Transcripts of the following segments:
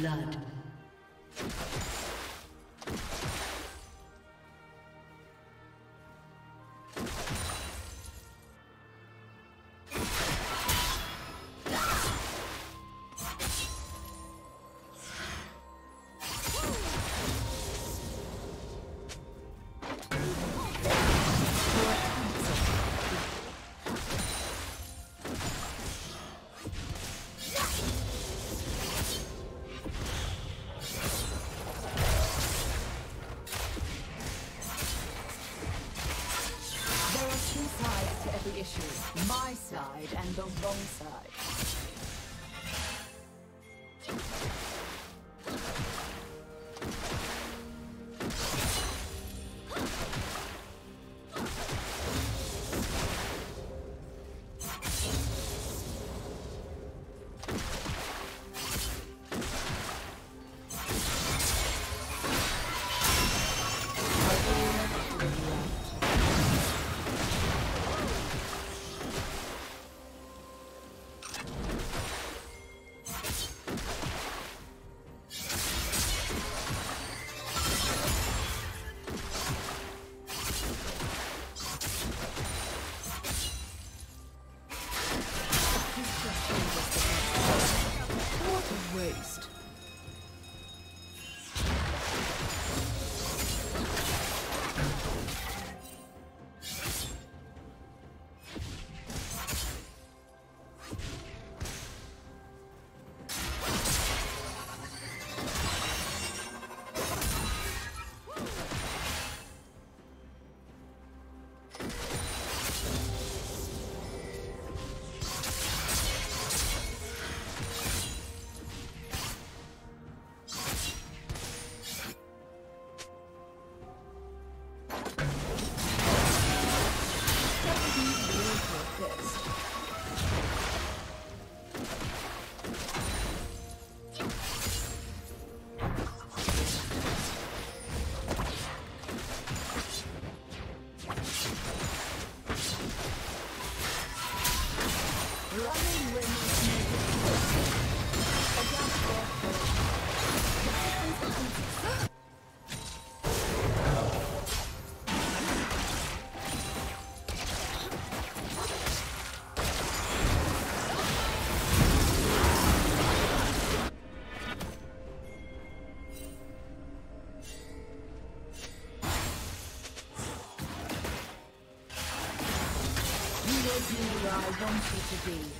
Blood. First wrong I be.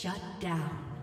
Shut down.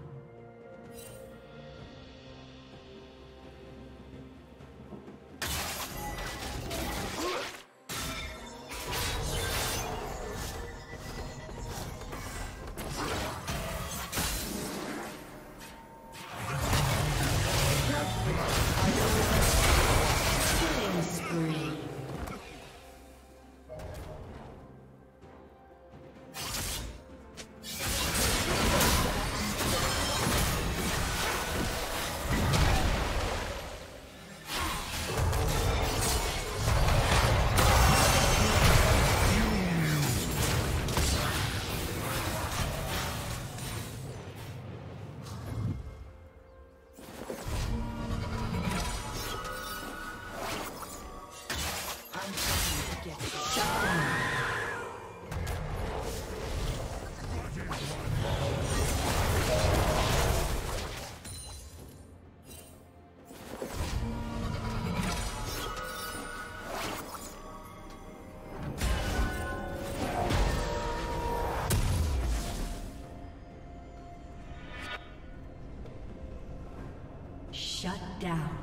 Down.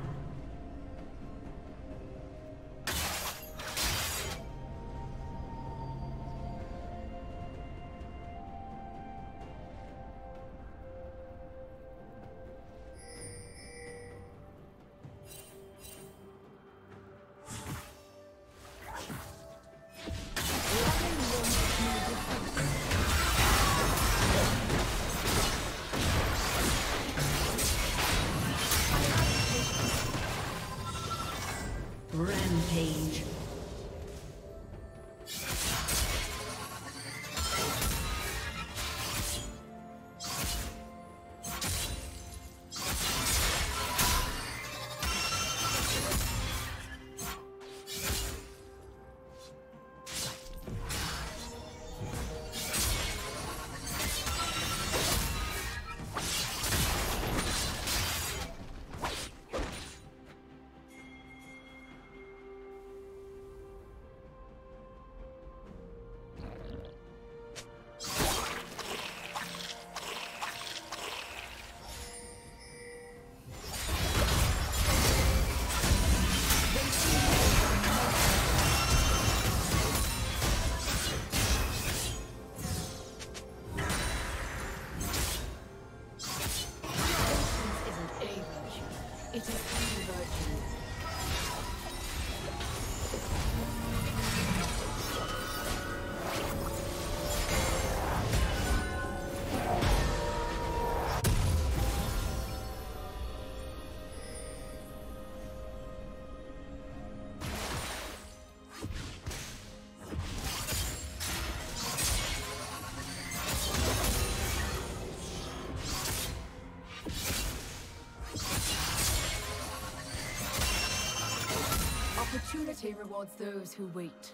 The rewards those who wait.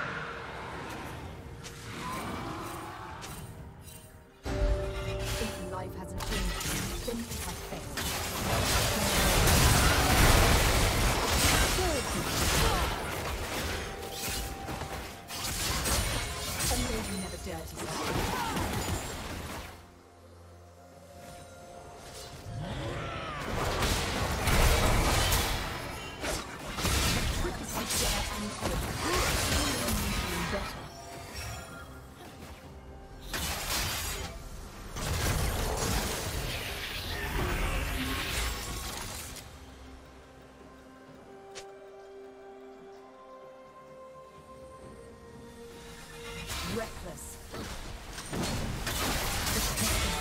The strength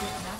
of good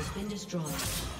Has been destroyed.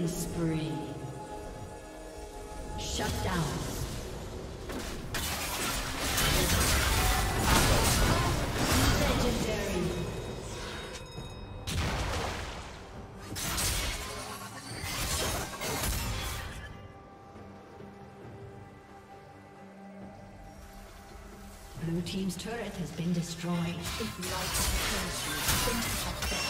Killing spree. Shut down. Blue team's turret has been destroyed. If then it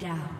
down.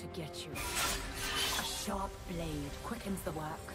to get you. A sharp blade quickens the work.